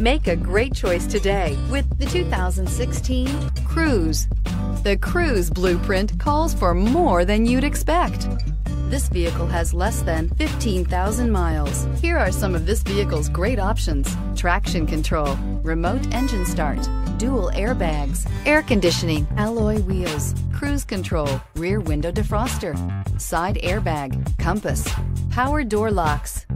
Make a great choice today with the 2016 Cruze. The Cruze blueprint calls for more than you'd expect. This vehicle has less than 15,000 miles. Here are some of this vehicle's great options. Traction control, remote engine start, dual airbags, air conditioning, alloy wheels, cruise control, rear window defroster, side airbag, compass, power door locks.